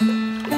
Música